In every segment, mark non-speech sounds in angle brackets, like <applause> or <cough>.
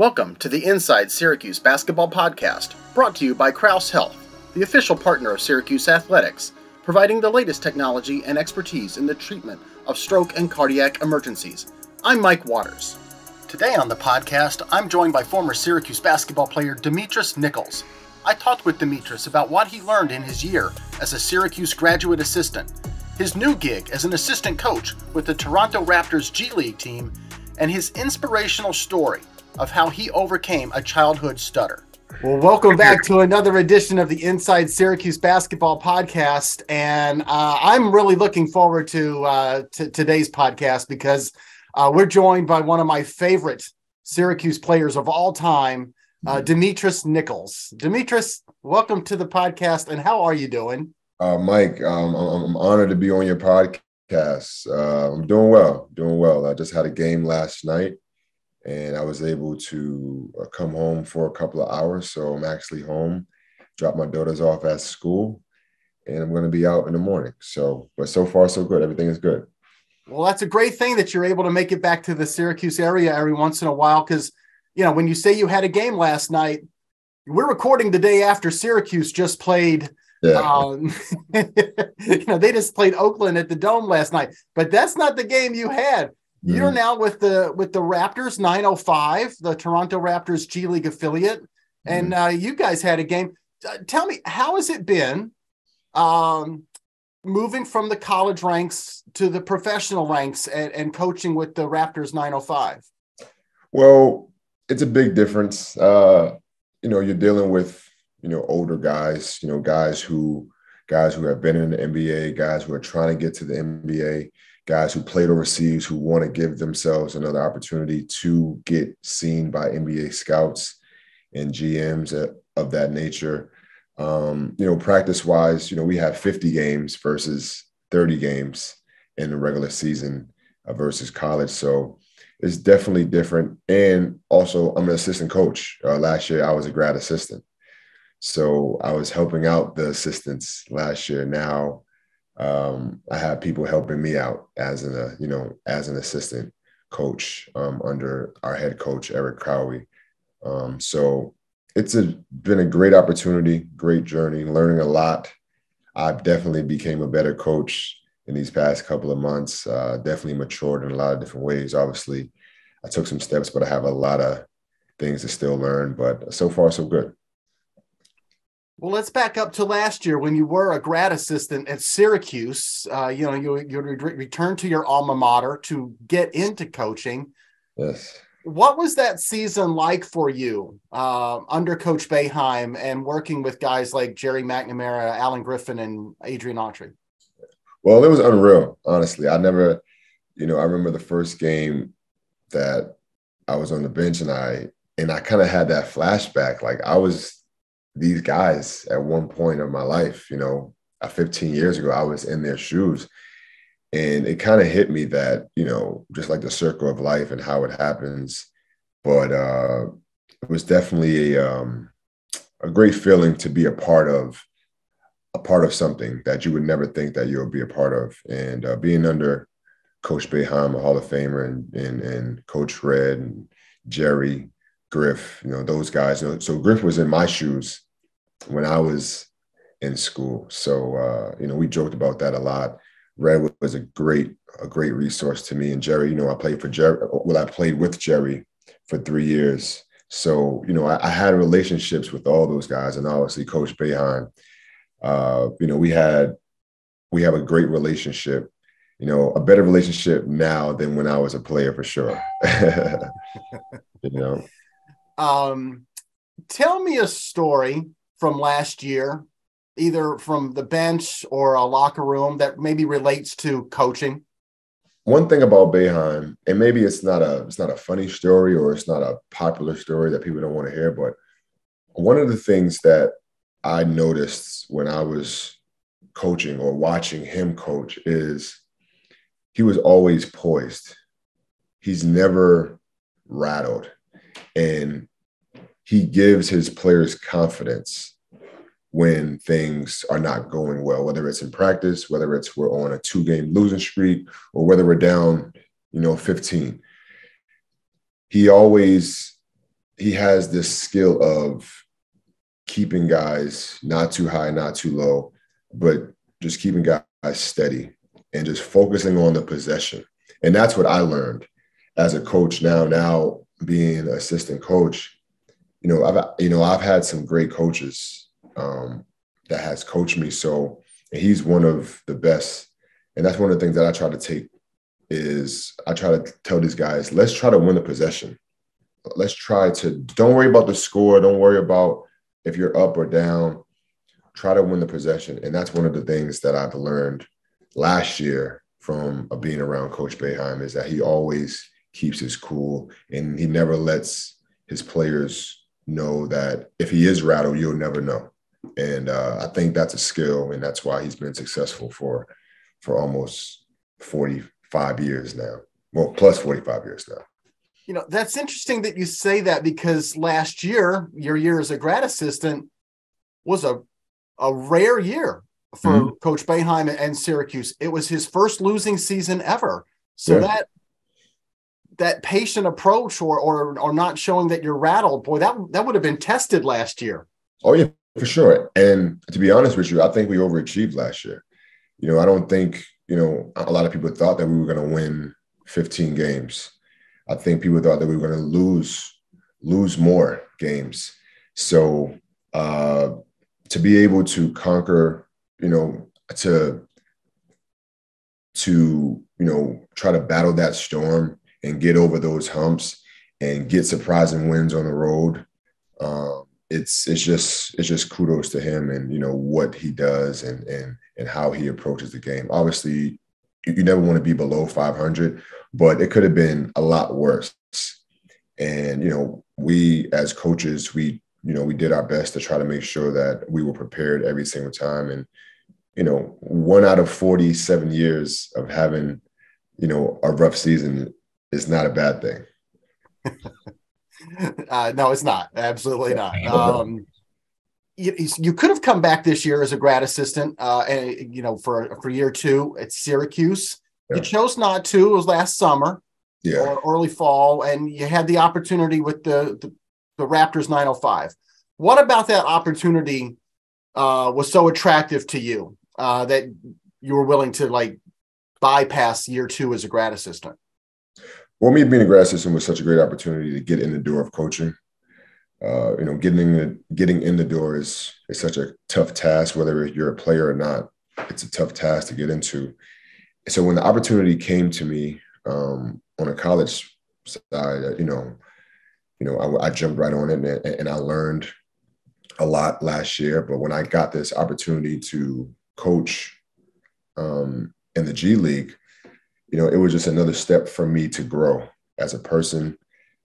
Welcome to the Inside Syracuse Basketball Podcast, brought to you by Crouse Health, the official partner of Syracuse Athletics, providing the latest technology and expertise in the treatment of stroke and cardiac emergencies. I'm Mike Waters. Today on the podcast, I'm joined by former Syracuse basketball player Demetris Nichols. I talked with Demetris about what he learned in his year as a Syracuse graduate assistant, his new gig as an assistant coach with the Toronto Raptors G League team, and his inspirational story of how he overcame a childhood stutter. Well, welcome back to another edition of the Inside Syracuse Basketball Podcast, and uh, I'm really looking forward to, uh, to today's podcast because uh, we're joined by one of my favorite Syracuse players of all time, uh, Demetris Nichols. Demetris, welcome to the podcast, and how are you doing? Uh, Mike, um, I'm, I'm, honored to be on your podcast. Uh, I'm doing well, doing well. I just had a game last night and I was able to uh, come home for a couple of hours. So I'm actually home, drop my daughters off at school, and I'm going to be out in the morning. So, but so far, so good. Everything is good. Well, that's a great thing that you're able to make it back to the Syracuse area every once in a while. Because, you know, when you say you had a game last night, we're recording the day after Syracuse just played. Yeah. Um, <laughs> you know, they just played Oakland at the Dome last night, but that's not the game you had. Mm-hmm. You're now with the with the Raptors 905, the Toronto Raptors G League affiliate, and mm-hmm. uh, you guys had a game. Uh, tell me, how has it been um, moving from the college ranks to the professional ranks and, and coaching with the Raptors 905? Well, it's a big difference. Uh, you know, you're dealing with you know older guys, you know, guys who guys who have been in the NBA, guys who are trying to get to the NBA guys who played overseas who want to give themselves another opportunity to get seen by NBA scouts and GMs of that nature. Um, you know, practice wise, you know, we have 50 games versus 30 games in the regular season uh, versus college. So it's definitely different. And also, I'm an assistant coach. Uh, last year, I was a grad assistant. So I was helping out the assistants last year. Now um, I have people helping me out as an, uh, you know, as an assistant coach um, under our head coach Eric Khoury. Um, so it's a, been a great opportunity, great journey, learning a lot. I definitely became a better coach in these past couple of months. Uh, definitely matured in a lot of different ways. Obviously, I took some steps, but I have a lot of things to still learn. But so far, so good. Well, let's back up to last year when you were a grad assistant at Syracuse. Uh, you know, you you re- returned to your alma mater to get into coaching. Yes. What was that season like for you uh, under Coach Boeheim and working with guys like Gerry McNamara, Allen Griffin, and Adrian Autry? Well, it was unreal, honestly. I never, you know, I remember the first game that I was on the bench and I and I kind of had that flashback. Like I was these guys at one point of my life, you know, 15 years ago, I was in their shoes. And it kind of hit me that, you know, just like the circle of life and how it happens. But uh, it was definitely a, um, a great feeling to be a part of a part of something that you would never think that you'll be a part of. And uh, being under Coach Boeheim, a Hall of Famer, and, and, and Coach Red and Gerry, Griff, you know, those guys. You know, so Griff was in my shoes when I was in school. So uh, you know, we joked about that a lot. Red was a great, a great resource to me. And Gerry. you know, I played for Gerry. Well, I played with Gerry for three years. So, you know, I, I had relationships with all those guys and obviously Coach Boeheim. Uh, you know, we had we have a great relationship, you know, a better relationship now than when I was a player for sure. <laughs> you know. Um, tell me a story from last year, either from the bench or a locker room that maybe relates to coaching? One thing about Boeheim, and maybe it's not a it's not a funny story or it's not a popular story that people don't want to hear, but one of the things that I noticed when I was coaching or watching him coach is he was always poised. He's never rattled. And he gives his players confidence when things are not going well, whether it's in practice, whether it's we're on a two game losing streak, or whether we're down, you know, 15. He always he has this skill of keeping guys not too high, not too low, but just keeping guys steady and just focusing on the possession. And that's what I learned as a coach now. Now being assistant coach, you know, I've you know I've had some great coaches um, that has coached me. So he's one of the best, and that's one of the things that I try to take is I try to tell these guys, let's try to win the possession. Let's try to don't worry about the score. Don't worry about if you're up or down. Try to win the possession, and that's one of the things that I've learned last year from uh, being around Coach Boeheim is that he always keeps his cool and he never lets his players know that if he is rattled, you'll never know. And uh, I think that's a skill, and that's why he's been successful for for almost 45 years now. Well, plus 45 years now. You know, that's interesting that you say that because last year, your year as a grad assistant was a a rare year for mm-hmm. Coach Boeheim and Syracuse. It was his first losing season ever. So yeah. that that patient approach or or or not showing that you're rattled, boy, that that would have been tested last year. Oh yeah, for sure. And to be honest with you, I think we overachieved last year. You know, I don't think, you know, a lot of people thought that we were going to win 15 games. I think people thought that we were going to lose lose more games. So uh, to be able to conquer, you know, to to you know try to battle that storm and get over those humps and get surprising wins on the road. Um, it's it's just it's just kudos to him and you know what he does and and and how he approaches the game. Obviously, you, never want to be below 500, but it could have been a lot worse. And you know, we as coaches, we you know we did our best to try to make sure that we were prepared every single time. And you know, one out of 47 years of having you know a rough season is not a bad thing. <laughs> uh, no, it's not. Absolutely not. Um, you, you, could have come back this year as a grad assistant, uh, and you know, for for year two at Syracuse. Yeah. You chose not to. It was last summer, yeah, or early fall, and you had the opportunity with the the, the Raptors 905. What about that opportunity uh, was so attractive to you uh, that you were willing to like bypass year two as a grad assistant? Well, me being a grad assistant was such a great opportunity to get in the door of coaching. Uh, you know, getting in the, getting in the door is is such a tough task, whether you're a player or not. It's a tough task to get into. So when the opportunity came to me um, on a college side, you know, you know, I, I jumped right on it and, and I learned a lot last year. But when I got this opportunity to coach um, in the G League, you know, it was just another step for me to grow as a person,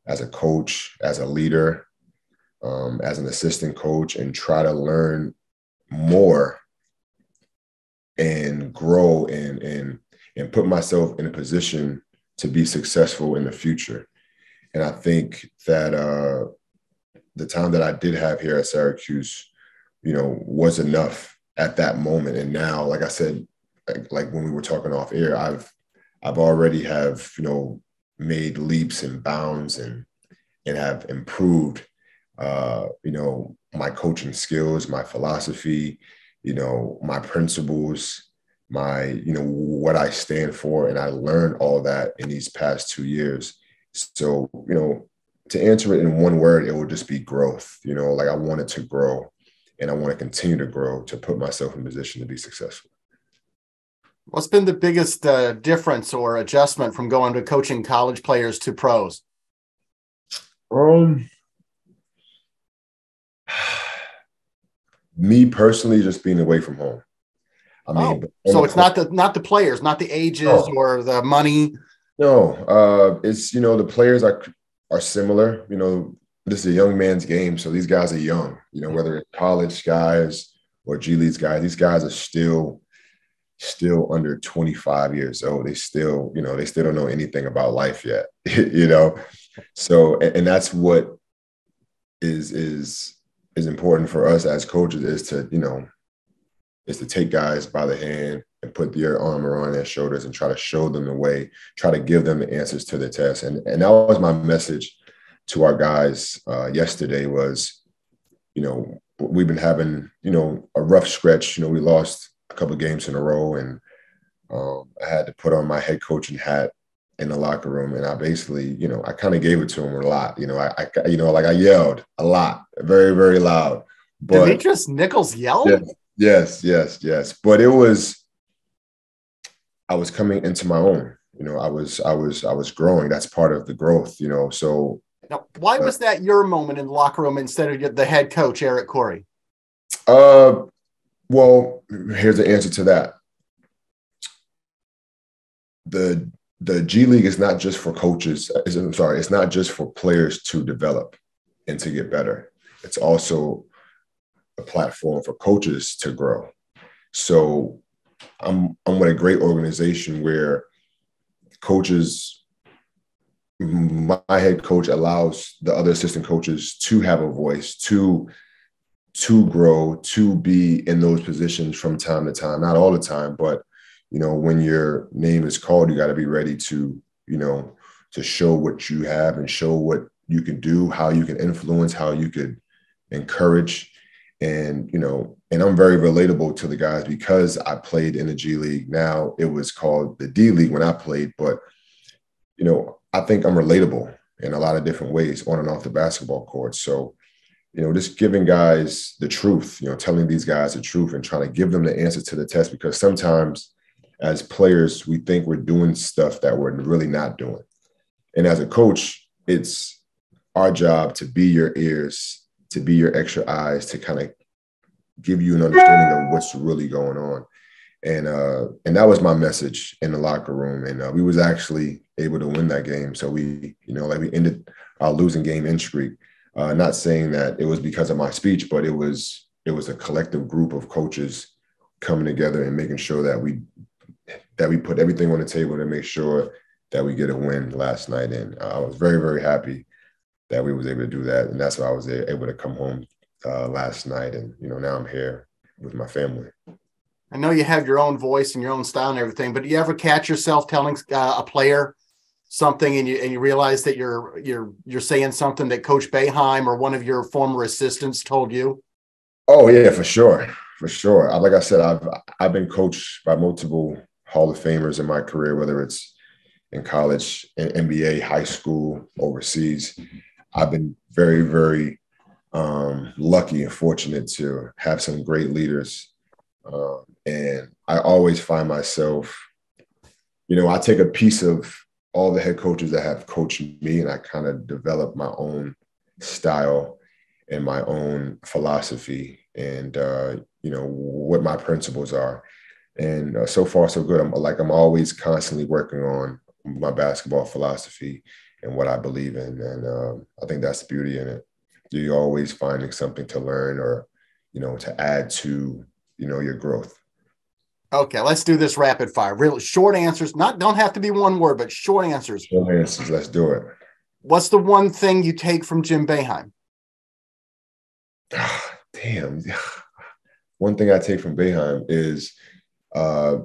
as a coach, as a leader, um, as an assistant coach, and try to learn more and grow and and and put myself in a position to be successful in the future. And I think that uh, the time that I did have here at Syracuse, you know, was enough at that moment. And now, like I said, like, like when we were talking off air, I've I've already have you know made leaps and bounds and and have improved uh, you know my coaching skills, my philosophy, you know my principles, my you know what I stand for, and I learned all that in these past two years. So you know to answer it in one word, it would just be growth. You know, like I wanted to grow, and I want to continue to grow to put myself in position to be successful. What's been the biggest uh, difference or adjustment from going to coaching college players to pros? Um, <sighs> me personally, just being away from home. I mean, oh, so it's not the not the players, not the ages no. or the money. No, uh, it's you know the players are are similar. You know, this is a young man's game, so these guys are young. You know, whether it's college guys or G League guys, these guys are still still under 25 years old. They still, you know, they still don't know anything about life yet, <laughs> you know? So, and, and, that's what is, is, is important for us as coaches is to, you know, is to take guys by the hand and put their arm around their shoulders and try to show them the way, try to give them the answers to the test. And, and that was my message to our guys uh, yesterday was, you know, we've been having, you know, a rough stretch. You know, we lost a couple games in a row, and um, I had to put on my head coaching hat in the locker room, and I basically, you know, I kind of gave it to him a lot. You know, I, I, you know, like I yelled a lot, very, very loud. But Demetris Nichols yelled. Yes, yes, yes, yes. But it was, I was coming into my own. You know, I was, I was, I was growing. That's part of the growth. You know, so. Now, why was that your moment in the locker room instead of the head coach Eric Khoury? Uh, well, here's the answer to that. The the G League is not just for coaches. I'm sorry, it's not just for players to develop and to get better. It's also a platform for coaches to grow. So I'm I'm with a great organization where coaches my head coach allows the other assistant coaches to have a voice to to grow to be in those positions from time to time not all the time but you know, when your name is called, you got to be ready to, you know, to show what you have and show what you can do, how you can influence, how you could encourage. And, you know, and I'm very relatable to the guys because I played in the G League. Now it was called the D League when I played, but, you know, I think I'm relatable in a lot of different ways on and off the basketball court. So, you know, just giving guys the truth, you know, telling these guys the truth and trying to give them the answer to the test because sometimes as players, we think we're doing stuff that we're really not doing. And as a coach, it's our job to be your ears, to be your extra eyes, to kind of give you an understanding of what's really going on. And uh, and that was my message in the locker room. And uh, we was actually able to win that game. So we, you know, like we ended our losing game in streak. Uh, not saying that it was because of my speech, but it was it was a collective group of coaches coming together and making sure that we that we put everything on the table to make sure that we get a win last night. And I was very, very happy that we was able to do that. And that's why I was able to come home uh, last night. And, you know, now I'm here with my family. I know you have your own voice and your own style and everything, but do you ever catch yourself telling uh, a player something and you and you realize that you're you're you're saying something that Coach Boeheim or one of your former assistants told you? Oh yeah, for sure, for sure. Like I said, I've I've been coached by multiple Hall of Famers in my career, whether it's in college, in NBA, high school, overseas. I've been very, very um, lucky and fortunate to have some great leaders. Um, and I always find myself, you know, I take a piece of all the head coaches that have coached me and I kind of developed my own style and my own philosophy and, uh, you know, what my principles are and uh, so far so good. I'm like I'm always constantly working on my basketball philosophy and what I believe in, and um, I think that's the beauty in it. You're always finding something to learn or you know to add to you know your growth. Okay, let's do this rapid fire. Real short answers. Not don't have to be one word, but short answers. Short answers. Let's do it. What's the one thing you take from Jim Boeheim? <sighs> Damn. <laughs> One thing I take from Boeheim is uh,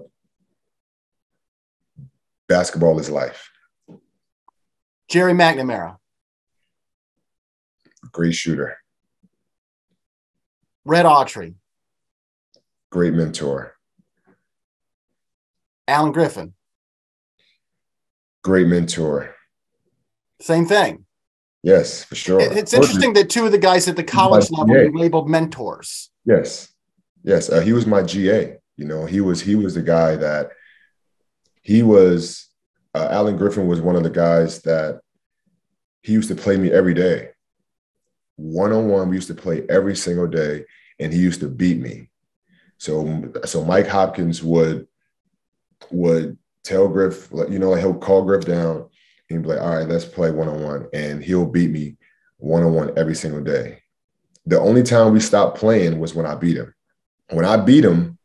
basketball is life. Gerry McNamara. Great shooter. Red Autry. Great mentor. Allen Griffin. Great mentor. Same thing. Yes, for sure. It's interesting that two of the guys at the college level were labeled mentors. Yes, yes. Uh, he was my GA. You know, he was he was the guy that he was. Uh, Allen Griffin was one of the guys that he used to play me every day. One on one, we used to play every single day, and he used to beat me. So, so Mike Hopkins would would tell Griff, you know, he'll call Griff down and be like, "All right, let's play one on one," and he'll beat me one on one every single day. The only time we stopped playing was when I beat him. When I beat him,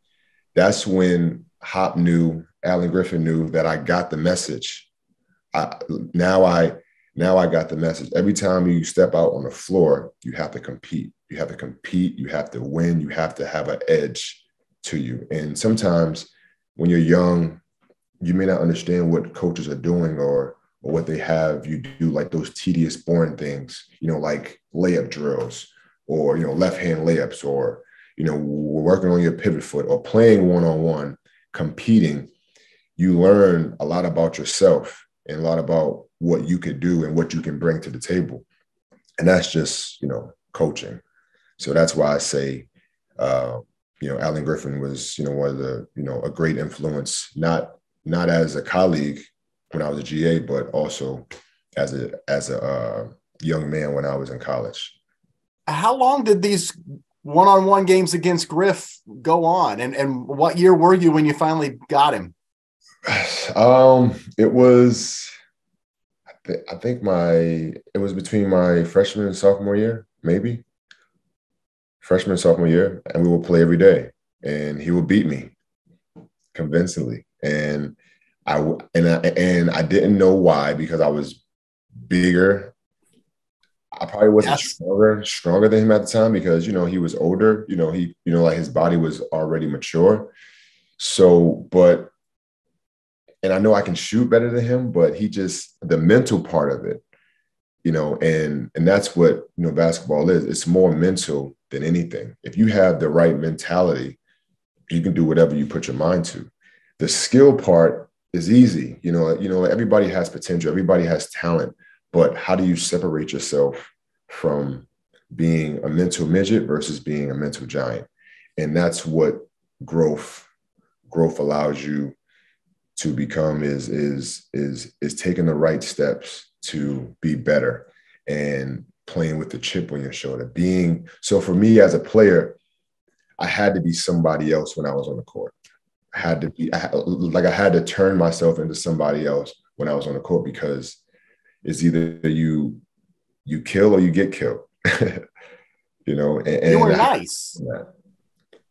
that's when Hop knew, Allen Griffin knew that I got the message. I, now I now I got the message. Every time you step out on the floor, you have to compete. You have to compete. You have to win. You have to have an edge to you. And sometimes when you're young, you may not understand what coaches are doing or or what they have you do like those tedious, boring things, you know, like layup drills or, you know, left hand layups or, you know, working on your pivot foot or playing one on one, competing, you learn a lot about yourself and a lot about what you could do and what you can bring to the table. And that's just, you know, coaching. So that's why I say, uh, you know, Allen Griffin was, you know, one of the, you know, a great influence, not not as a colleague when I was a GA, but also as a as a uh, young man when I was in college. How long did these one-on-one games against Griff go on, and and what year were you when you finally got him? <sighs> Um, it was, I, th- I think my it was between my freshman and sophomore year, maybe freshman sophomore year, and we would play every day, and he would beat me convincingly, and I and I, and I didn't know why because I was bigger. I probably wasn't yes. stronger stronger than him at the time because you know he was older. You know he you know like his body was already mature. So, but and I know I can shoot better than him, but he just the mental part of it, you know, and and that's what you know basketball is. It's more mental than anything. If you have the right mentality, you can do whatever you put your mind to. The skill part is easy. You know, you know, everybody has potential, everybody has talent, but how do you separate yourself from being a mental midget versus being a mental giant? And that's what growth growth allows you to become is is is is taking the right steps to be better and playing with the chip on your shoulder being so for me as a player i had to be somebody else when i was on the court I had to be I, like I had to turn myself into somebody else when I was on the court because it's either you you kill or you get killed. <laughs> you know, and, you were I, nice. Yeah.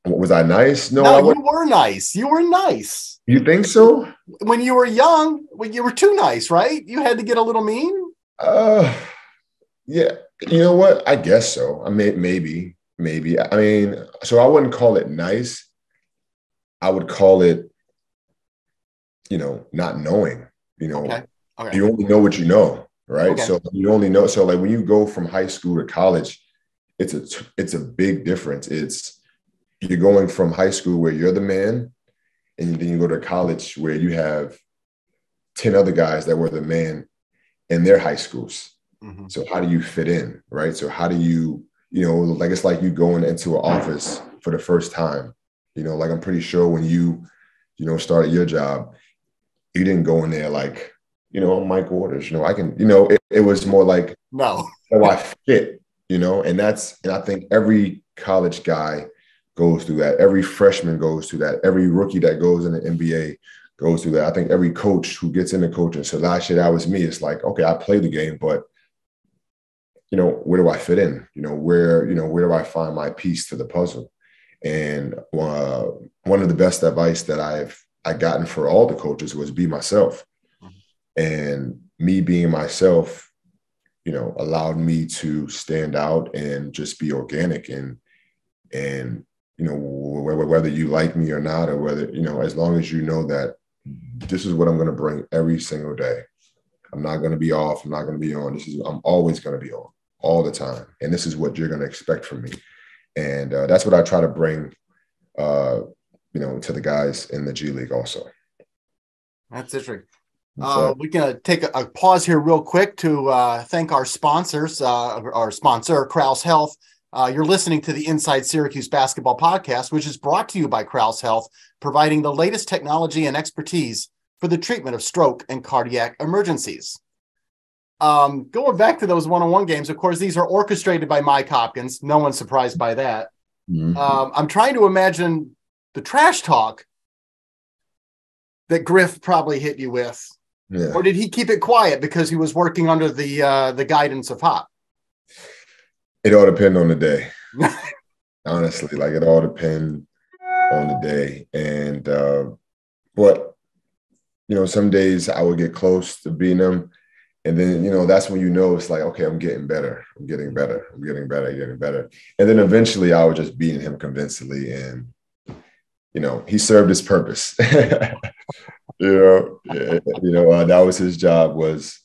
Was I nice? No, no you were nice. You were nice. You think so? When you were young, when you were too nice, right? You had to get a little mean. Uh, yeah. You know what? I guess so. I mean, maybe, maybe. I mean, so I wouldn't call it nice I would call it, you know, not knowing. You know, okay. Okay. you only know what you know, right? Okay. So you only know. So like when you go from high school to college, it's a it's a big difference. It's you're going from high school where you're the man, and then you go to college where you have ten other guys that were the man in their high schools. Mm-hmm. So how do you fit in, right? So how do you, you know, like it's like you going into an office for the first time you know, like I'm pretty sure when you, you know, started your job, you didn't go in there like, you know, Mike Waters, you know, I can, you know, it, it was more like, no, oh, I fit, you know, and that's, and I think every college guy goes through that. Every freshman goes through that. Every rookie that goes in the NBA goes through that. I think every coach who gets into coaching, so last year that was me. It's like, okay, I play the game, but you know, where do I fit in? You know, where, you know, where do I find my piece to the puzzle? And uh, one of the best advice that I've I gotten for all the coaches was be myself. And me being myself, you know, allowed me to stand out and just be organic and and you know whether you like me or not or whether you know as long as you know that this is what I'm going to bring every single day. I'm not going to be off. I'm not going to be on. This is I'm always going to be on all the time, and this is what you're going to expect from me and uh, that's what I try to bring, uh, you know, to the guys in the G League also. That's interesting. Uh, we're going to take a, a, pause here real quick to uh, thank our sponsors, uh, our sponsor, Crouse Health. Uh, you're listening to the Inside Syracuse Basketball Podcast, which is brought to you by Crouse Health, providing the latest technology and expertise for the treatment of stroke and cardiac emergencies. Um, going back to those one-on-one games, of course, these are orchestrated by Mike Hopkins. No one's surprised by that. Mm-hmm. Um, I'm trying to imagine the trash talk that Griff probably hit you with, yeah. or did he keep it quiet because he was working under the uh, the guidance of Hop? It all depends on the day. <laughs> Honestly, like it all depends on the day, and uh, but you know, some days I would get close to beating them and then, you know, that's when you know it's like, okay, I'm getting better. I'm getting better. I'm getting better, I'm getting better. And then eventually I was just beating him convincingly. And, you know, he served his purpose. <laughs> you know, you know, uh, that was his job was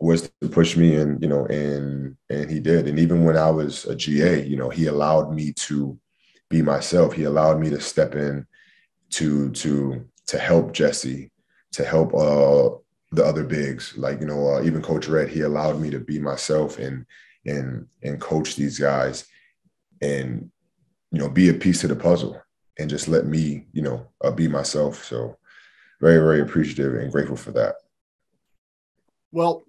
was to push me and you know and and he did. And even when i was a ga you know he allowed me to be myself. He allowed me to step in to to to help jesse to help uh the other bigs. Like you know uh, even coach red he allowed me to be myself and and and coach these guys and you know be a piece of the puzzle and just let me you know uh, be myself. So very very appreciative and grateful for that. Well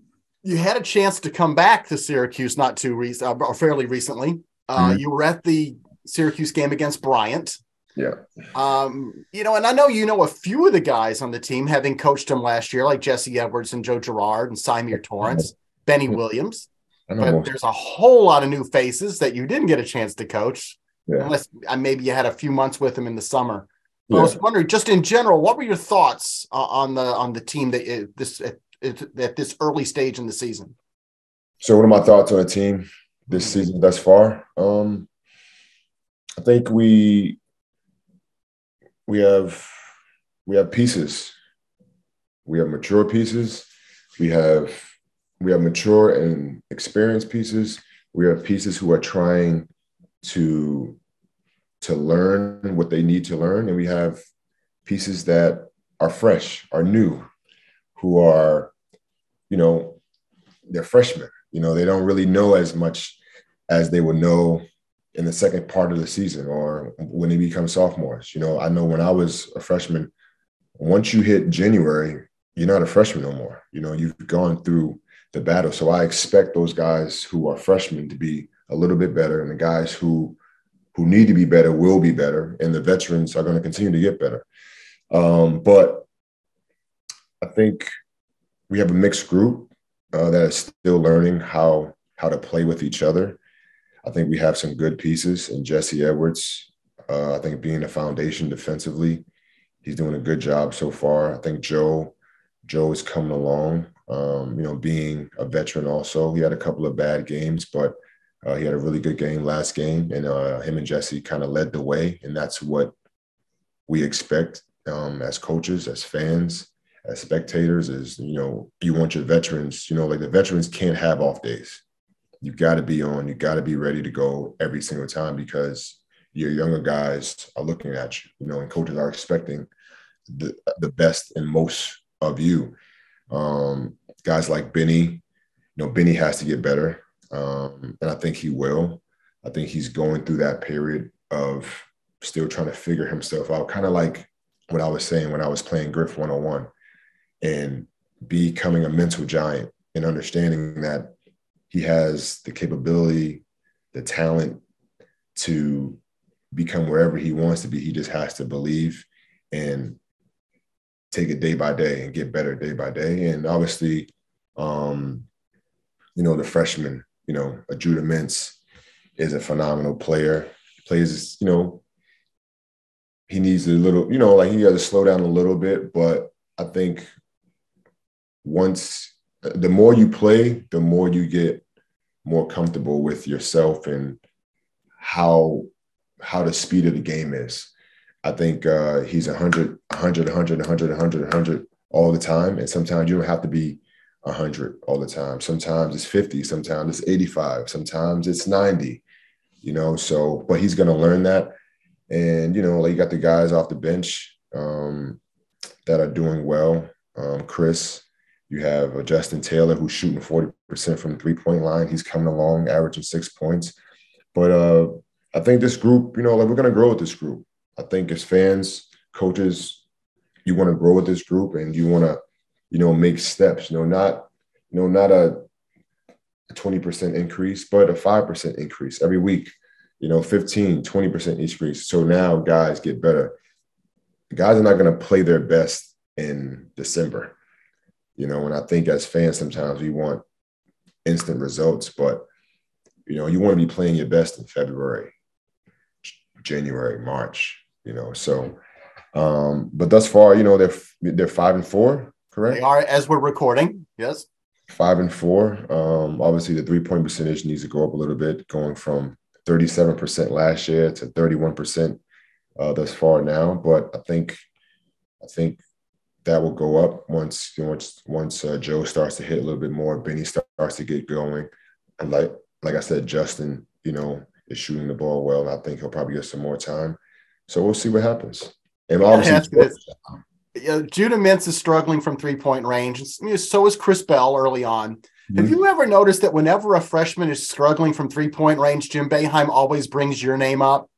you had a chance to come back to Syracuse not too recent, uh, or fairly recently. Uh, mm-hmm. You were at the Syracuse game against Bryant. Yeah. Um, you know, and I know you know a few of the guys on the team, having coached them last year, like Jesse Edwards and Joe Girard and Symir Torrence, Benny Williams. But there's a whole lot of new faces that you didn't get a chance to coach, yeah. unless uh, maybe you had a few months with them in the summer. Yeah. I was wondering, just in general, what were your thoughts uh, on the on the team that uh, this at this early stage in the season? So, what are my thoughts on the team this season thus far? Um, I think we we have we have pieces. We have mature pieces. We have we have mature and experienced pieces. We have pieces who are trying to to learn what they need to learn, and we have pieces that are fresh, are new, who are you know, they're freshmen. You know, they don't really know as much as they would know in the second part of the season or when they become sophomores. You know, I know when I was a freshman, once you hit January, you're not a freshman no more. You know, you've gone through the battle. So I expect those guys who are freshmen to be a little bit better, and the guys who who need to be better will be better, and the veterans are going to continue to get better. Um, but think we have a mixed group uh, that is still learning how how to play with each other. I think we have some good pieces in Jesse Edwards. Uh, I think being a foundation defensively, he's doing a good job so far. I think Joe Joe is coming along. Um, you know, being a veteran also, he had a couple of bad games, but uh, he had a really good game last game, and uh, him and Jesse kind of led the way, and that's what we expect um, as coaches, as fans as spectators is, you know, you want your veterans, you know, like the veterans can't have off days. You've got to be on, you got to be ready to go every single time because your younger guys are looking at you, you know, and coaches are expecting the, the best and most of you. Um, guys like Benny, you know, Benny has to get better. Um, and I think he will. I think he's going through that period of still trying to figure himself out, kind of like what I was saying when I was playing Griff 101 and becoming a mental giant and understanding that he has the capability, the talent to become wherever he wants to be. He just has to believe and take it day by day and get better day by day. And obviously, um, you know, the freshman, you know, Judah Mintz is a phenomenal player. He plays, you know, he needs a little, you know, like he has to slow down a little bit, but I think once the more you play, the more you get more comfortable with yourself and how how the speed of the game is. I think uh, he's 100, 100, 100, 100, 100, 100 all the time. And sometimes you don't have to be 100 all the time. Sometimes it's 50, sometimes it's 85, sometimes it's 90, you know. So, but he's going to learn that. And, you know, like you got the guys off the bench um, that are doing well. Um, Chris, you have uh, Justin Taylor, who's shooting 40% from the three point line. He's coming along, averaging six points. But uh, I think this group, you know, like we're going to grow with this group. I think as fans, coaches, you want to grow with this group and you want to, you know, make steps, you know, not, you know, not a, a 20% increase, but a 5% increase every week, you know, 15, 20% increase. So now guys get better. Guys are not going to play their best in December you know, and I think as fans, sometimes we want instant results, but you know, you want to be playing your best in February, January, March, you know. So, um, but thus far, you know, they're they're five and four, correct? They are as we're recording, yes. Five and four. Um, obviously, the three point percentage needs to go up a little bit, going from 37% last year to 31% uh, thus far now. But I think, I think that will go up once once once uh, Joe starts to hit a little bit more, Benny starts to get going, and like like I said, Justin, you know, is shooting the ball well. and I think he'll probably get some more time. So we'll see what happens. And obviously, yeah, Judah Mintz is struggling from three point range. So is Chris Bell early on. Mm-hmm. Have you ever noticed that whenever a freshman is struggling from three point range, Jim Boeheim always brings your name up?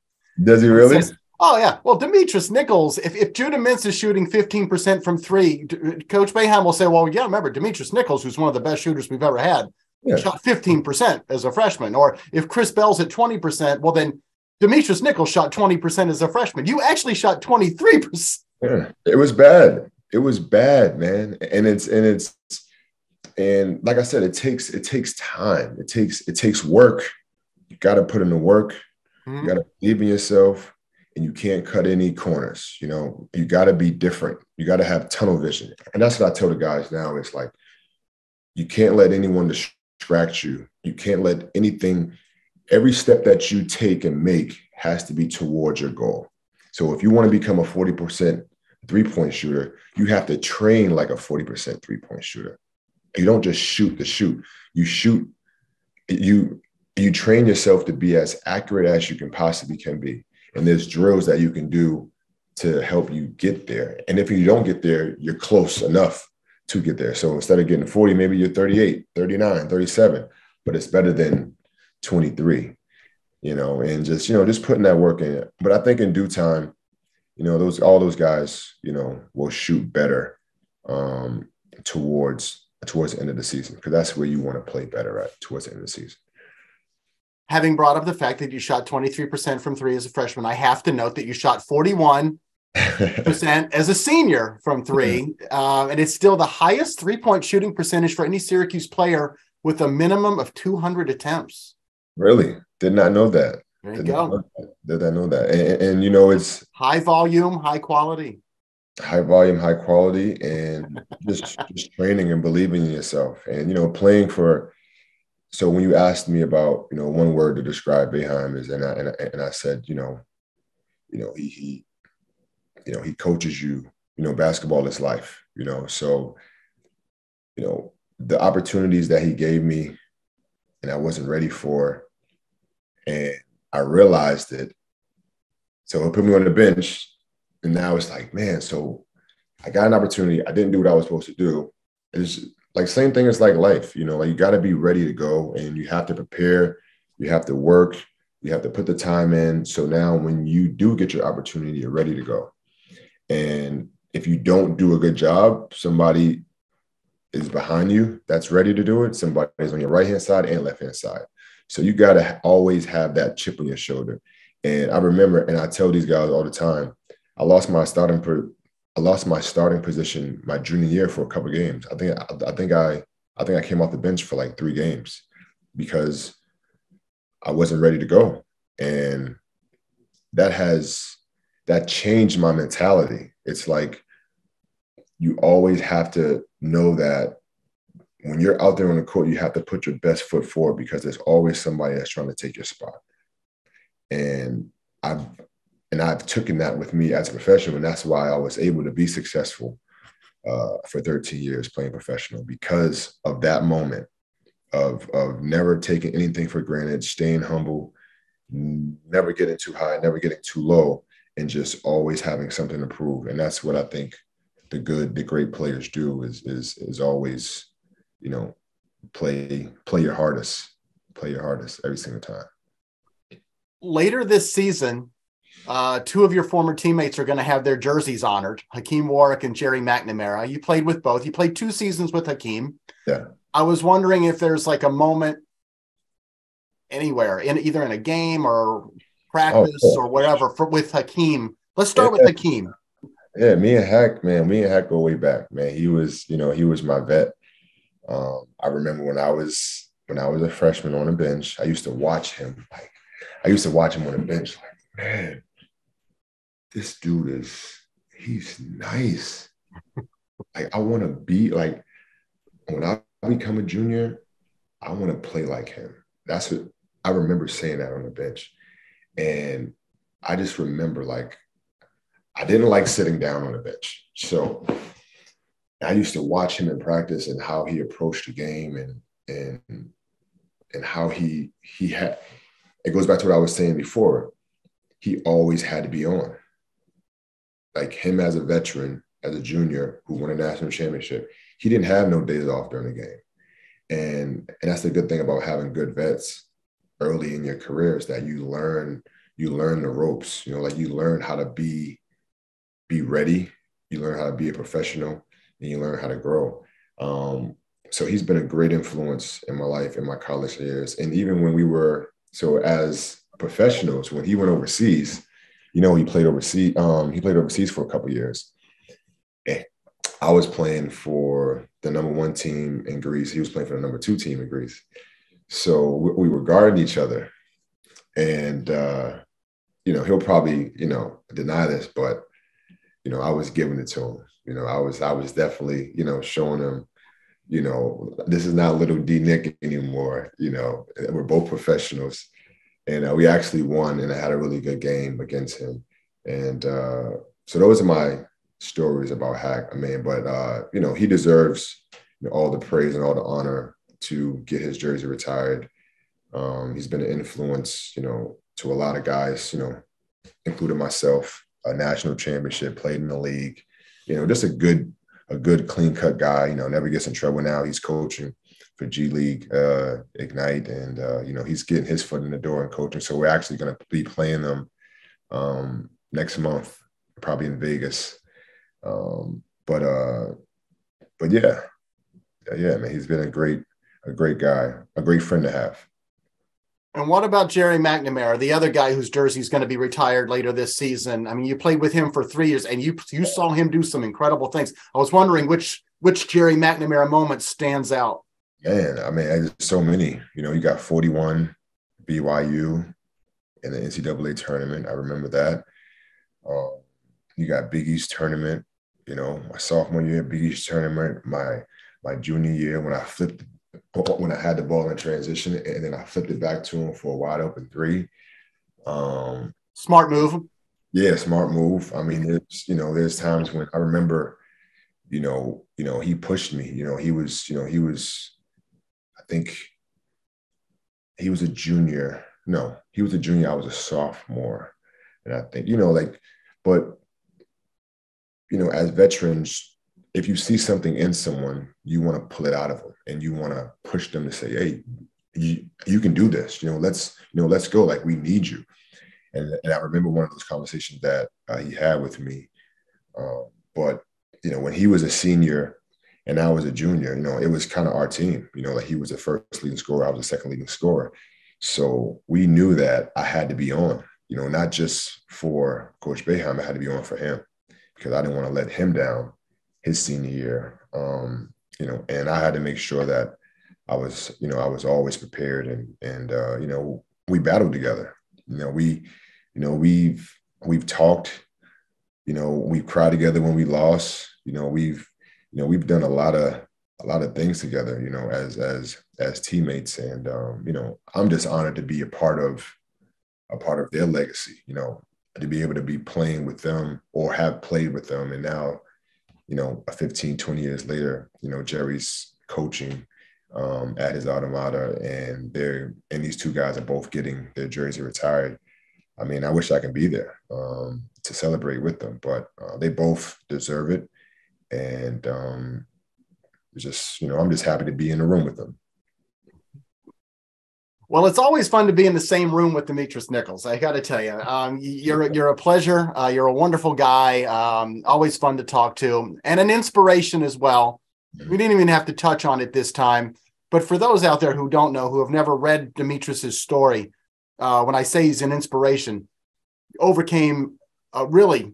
Does he really? Says, oh yeah. Well, Demetris Nichols, if, if Judah Mintz is shooting 15% from three, Coach Boeheim will say, Well, yeah, remember Demetris Nichols, who's one of the best shooters we've ever had, yeah. shot 15% as a freshman. Or if Chris Bell's at 20%, well then Demetris Nichols shot 20% as a freshman. You actually shot 23%. Yeah, it was bad. It was bad, man. And it's and it's and like I said, it takes it takes time. It takes it takes work. You got to put in the work. Mm-hmm. You got to believe in yourself, and you can't cut any corners. You know, you got to be different. You got to have tunnel vision, and that's what I tell the guys now. It's like you can't let anyone distract you. You can't let anything. Every step that you take and make has to be towards your goal. So if you want to become a 40% three point shooter, you have to train like a 40% three point shooter. You don't just shoot the shoot. You shoot, you you train yourself to be as accurate as you can possibly can be. And there's drills that you can do to help you get there. And if you don't get there, you're close enough to get there. So instead of getting 40, maybe you're 38, 39, 37, but it's better than 23 you know, and just, you know, just putting that work in. But I think in due time, you know, those all those guys, you know, will shoot better um, towards towards the end of the season because that's where you want to play better at towards the end of the season. Having brought up the fact that you shot 23% from three as a freshman, I have to note that you shot 41 percent <laughs> as a senior from three, uh, and it's still the highest three point shooting percentage for any Syracuse player with a minimum of 200 attempts. Really? Did not know that. There you Did go. Did I know that? And, and, you know, it's high volume, high quality. High volume, high quality, and just just training and believing in yourself, and you know, playing for. So when you asked me about, you know, one word to describe Boeheim is, and I and I, and I said, you know, you know, he he, you know, he coaches you. You know, basketball is life. You know, so, you know, the opportunities that he gave me, and I wasn't ready for and I realized it. So he put me on the bench. And now it's like, man, so I got an opportunity. I didn't do what I was supposed to do. It's like same thing as like life, you know, like you got to be ready to go and you have to prepare, you have to work, you have to put the time in. So now when you do get your opportunity, you're ready to go. And if you don't do a good job, somebody is behind you that's ready to do it. Somebody's on your right hand side and left hand side. So you got to always have that chip on your shoulder. And I remember, and I tell these guys all the time, I lost my starting I lost my starting position my junior year for a couple games. I think I, I think I I think I came off the bench for like three games because I wasn't ready to go. And that has that changed my mentality. It's like you always have to know that when you're out there on the court, you have to put your best foot forward because there's always somebody that's trying to take your spot. And I've and I've taken that with me as a professional, and that's why I was able to be successful uh, for 13 years playing professional because of that moment of of never taking anything for granted, staying humble, never getting too high, never getting too low, and just always having something to prove. And that's what I think the good, the great players do is is is always you know, play play your hardest, play your hardest every single time. Later this season, uh, two of your former teammates are going to have their jerseys honored, Hakim Warrick and Gerry McNamara. You played with both. You played two seasons with Hakim. Yeah. I was wondering if there's like a moment anywhere in either in a game or practice oh, or whatever for, with Hakim. Let's start yeah. with Hakim. Yeah, me and Hack, man, me and Hack go way back, man. He was, you know, he was my vet. Um, I remember when I was when I was a freshman on the bench, I used to watch him. Like I used to watch him on the bench. Like man, this dude is he's nice. like I want to be like when I become a junior, I want to play like him. That's what I remember saying that on the bench, and I just remember like I didn't like sitting down on the bench. So I used to watch him in practice and how he approached the game and and and how he he had it goes back to what I was saying before. He always had to be on. Like him as a veteran, as a junior who won a national championship, he didn't have no days off during the game. And and that's the good thing about having good vets early in your career is that you learn you learn the ropes, you know, like you learn how to be be ready, you learn how to be a professional, and you learn how to grow. Um, so he's been a great influence in my life in my college years. And even when we were so as professionals, when he went overseas, you know, he played overseas. Um, he played overseas for a couple years. I was playing for the number one team in Greece. He was playing for the number two team in Greece. So we, we were guarding each other, and uh, you know, he'll probably you know deny this, but you know, I was giving it to him. You know, I was I was definitely you know showing him you know, this is not little D Nick anymore. You know, we're both professionals, and uh, we actually won, and I had a really good game against him. And uh, so those are my stories about Hack. I mean, but uh, you know, he deserves you know, all the praise and all the honor to get his jersey retired. Um, he's been an influence, you know, to a lot of guys, you know, including myself. A national championship, played in the league, you know, just a good a good clean cut guy. You know, never gets in trouble now. He's coaching for G League uh, Ignite, and uh, you know he's getting his foot in the door in coaching. So we're actually going to be playing them um, next month, probably in Vegas. Um, but uh, but yeah, yeah, man, he's been a great a great guy, a great friend to have. And what about Gerry McNamara, the other guy whose jersey is going to be retired later this season? I mean, you played with him for three years, and you you saw him do some incredible things. I was wondering which which Gerry McNamara moment stands out. Man, I mean, there's so many. You know, you got 41 BYU in the NCAA tournament. I remember that. Uh, you got Big East tournament. You know, my sophomore year, Big East tournament. My my junior year when I flipped when I had the ball in transition and then I flipped it back to him for a wide open three. Um, smart move. Yeah, smart move. I mean, there's you know, there's times when I remember, you know, you know, he pushed me. You know, he was, you know, he was, think he was a junior. No, he was a junior. I was a sophomore, and I think you know, like, but you know, as veterans, if you see something in someone, you want to pull it out of them and you want to push them to say, hey, you, you can do this. You know, let's, you know, let's go. Like we need you. And, and I remember one of those conversations that uh, he had with me. Uh, but, you know, when he was a senior and I was a junior, you know, it was kind of our team, you know, like he was the first leading scorer, I was the second leading scorer. So we knew that I had to be on, you know, not just for Coach Boeheim, I had to be on for him because I didn't want to let him down his senior year. Um, you know, and I had to make sure that I was, you know, I was always prepared and and uh, you know, we battled together. You know, we, you know, we've we've talked, you know, we've cried together when we lost. You know, we've, you know, we've done a lot of a lot of things together, you know, as as as teammates. And um, you know, I'm just honored to be a part of a part of their legacy, you know, to be able to be playing with them or have played with them and now you know, 15, 20 years later, you know, Gerry's coaching um, at his mater, and they're and these two guys are both getting their jersey retired. I mean, I wish I could be there um, to celebrate with them, but uh, they both deserve it, and um, just you know, I'm just happy to be in the room with them. Well, it's always fun to be in the same room with Demetris Nichols. I got to tell you, um, you're you're a pleasure. Uh, you're a wonderful guy. Um, always fun to talk to, and an inspiration as well. We didn't even have to touch on it this time, but for those out there who don't know, who have never read Demetris's story, uh, when I say he's an inspiration, overcame a really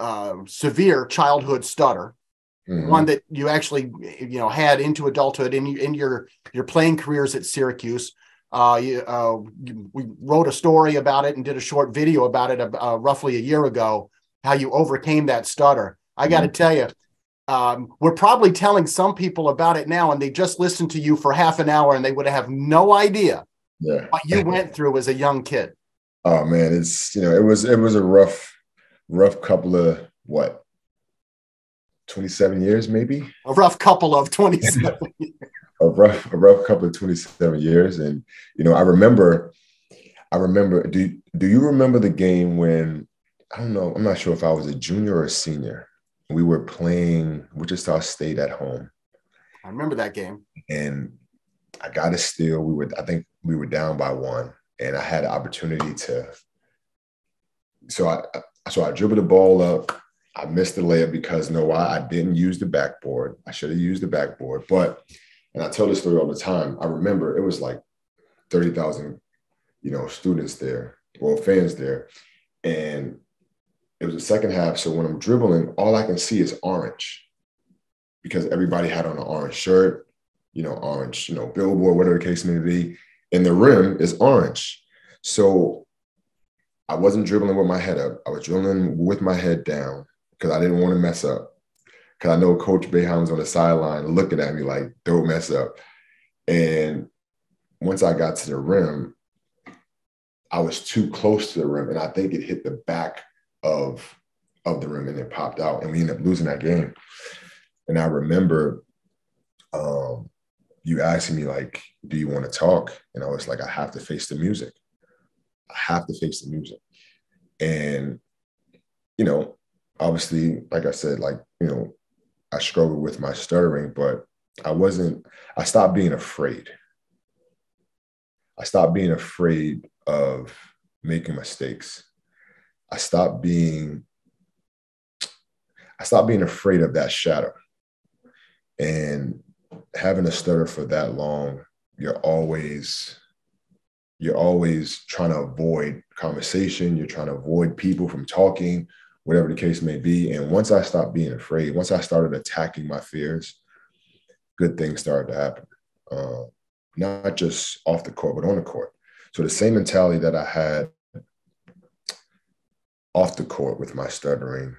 uh, severe childhood stutter, mm-hmm. one that you actually you know had into adulthood in in your your playing careers at Syracuse uh, you, uh, we wrote a story about it and did a short video about it uh, roughly a year ago. How you overcame that stutter. I got to mm-hmm. tell you, um, we're probably telling some people about it now, and they just listened to you for half an hour, and they would have no idea yeah. what you <laughs> went through as a young kid. Oh man, it's you know it was it was a rough, rough couple of what 27 years, maybe. A rough couple of 27 <laughs> a rough, a rough couple of 27 years. And, you know, I remember, I remember, do, do you remember the game when, I don't know, I'm not sure if I was a junior or a senior. We were playing Wichita State at home. I remember that game. And I got a steal. We were, I think we were down by one. And I had an opportunity to, so I, so I dribbled the ball up I missed the layup because no, why I didn't use the backboard. I should have used the backboard. But, and I tell this story all the time. I remember it was like 30,000, you know, students there, well, fans there. And it was the second half. So when I'm dribbling, all I can see is orange because everybody had on an orange shirt, you know, orange, you know, billboard, whatever the case may be. And the rim is orange. So I wasn't dribbling with my head up. I was dribbling with my head down because I didn't want to mess up. Because I know Coach was on the sideline looking at me like, don't mess up. And once I got to the rim, I was too close to the rim, and I think it hit the back of of the rim and it popped out, and we ended up losing that game. And I remember um, you asking me like, "Do you want to talk?" And I was like, "I have to face the music. I have to face the music." And you know, obviously, like I said, like, you know, I struggled with my stuttering, but I wasn't, I stopped being afraid. I stopped being afraid of making mistakes. I stopped being, I stopped being afraid of that shadow. And having a stutter for that long, you're always, you're always trying to avoid conversation. You're trying to avoid people from talking whatever the case may be. And once I stopped being afraid, once I started attacking my fears, good things started to happen. Uh, not just off the court, but on the court. So the same mentality that I had off the court with my stuttering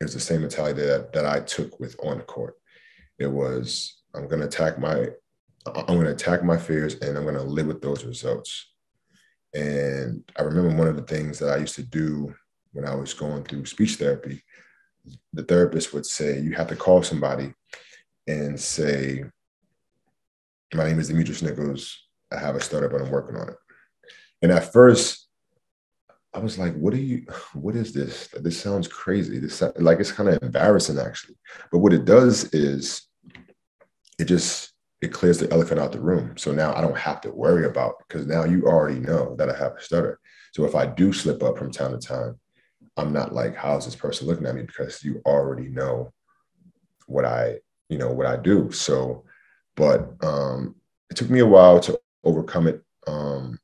is the same mentality that, that I took with on the court. It was I'm going to attack my I'm going to attack my fears and I'm going to live with those results. And I remember one of the things that I used to do when I was going through speech therapy, the therapist would say, you have to call somebody and say, my name is Demetris Nichols. I have a startup and I'm working on it. And at first, I was like, what are you, what is this? This sounds crazy. This like it's kind of embarrassing actually. But what it does is it just it clears the elephant out the room. So now I don't have to worry about because now you already know that I have a stutter. So if I do slip up from time to time, I'm not like, how's this person looking at me? Because you already know what I, you know, what I do. So, but um, it took me a while to overcome it. Um,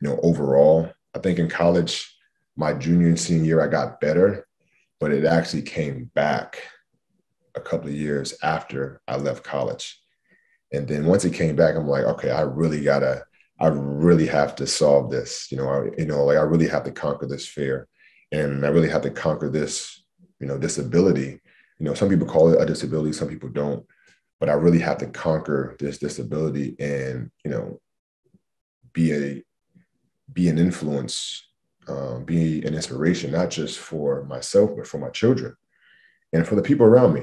you know, overall, I think in college, my junior and senior year, I got better, but it actually came back a couple of years after I left college. And then once it came back, I'm like, okay, I really gotta I really have to solve this. You know, I, you know, like I really have to conquer this fear, and I really have to conquer this, you know, disability. You know, some people call it a disability, some people don't, but I really have to conquer this disability and you know, be a be an influence, um, be an inspiration, not just for myself, but for my children and for the people around me.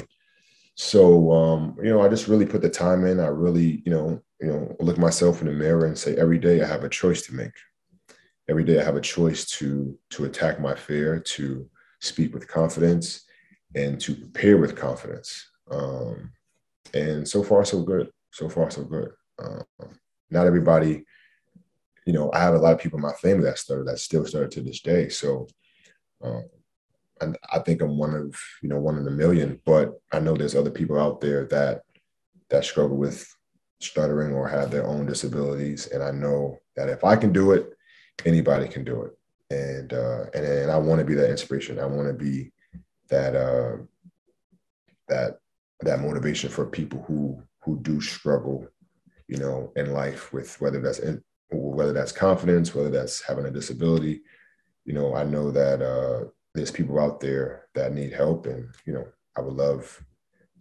So, um, you know, I just really put the time in. I really, you know, you know, look myself in the mirror and say, every day I have a choice to make. Every day I have a choice to to attack my fear, to speak with confidence, and to prepare with confidence. Um, and so far, so good. So far, so good. Um, not everybody, you know, I have a lot of people in my family that started that still started to this day. So, um, and I think I'm one of you know one in a million. But I know there's other people out there that that struggle with stuttering or have their own disabilities. And I know that if I can do it, anybody can do it. And uh, and, and I want to be that inspiration. I want to be that uh, that that motivation for people who who do struggle, you know, in life with whether that's in, whether that's confidence, whether that's having a disability. You know, I know that uh, there's people out there that need help, and you know, I would love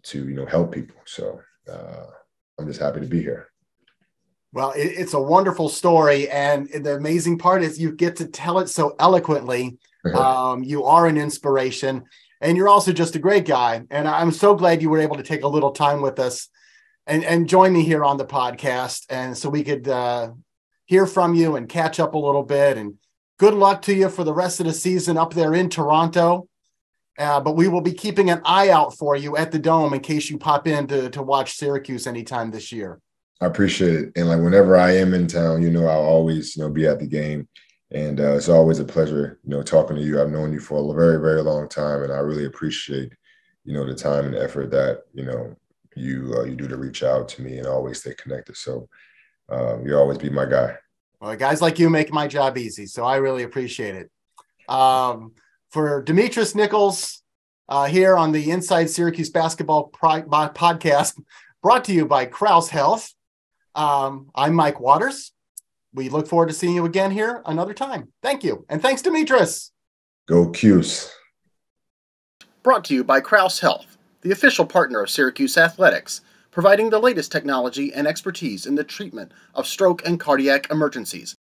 to you know help people. So uh, I'm just happy to be here. Well, it, it's a wonderful story. And the amazing part is you get to tell it so eloquently. Um, you are an inspiration. and you're also just a great guy. And I'm so glad you were able to take a little time with us and, and join me here on the podcast. And so we could uh, hear from you and catch up a little bit. And good luck to you for the rest of the season up there in Toronto. Uh, but we will be keeping an eye out for you at the dome in case you pop in to, to watch Syracuse anytime this year. I appreciate it. And like whenever I am in town, you know, I'll always, you know, be at the game. And uh, it's always a pleasure, you know, talking to you. I've known you for a very, very long time, and I really appreciate, you know, the time and effort that you know you uh, you do to reach out to me and always stay connected. So uh, you always be my guy. Well, guys like you make my job easy, so I really appreciate it. Um, for Demetris Nichols uh, here on the Inside Syracuse Basketball Pri- podcast, brought to you by Crouse Health. Um, I'm Mike Waters we look forward to seeing you again here another time. Thank you. And thanks, Demetris. Go Cuse. Brought to you by Crouse Health, the official partner of Syracuse Athletics, providing the latest technology and expertise in the treatment of stroke and cardiac emergencies.